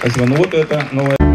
Спасибо. Ну вот это новое.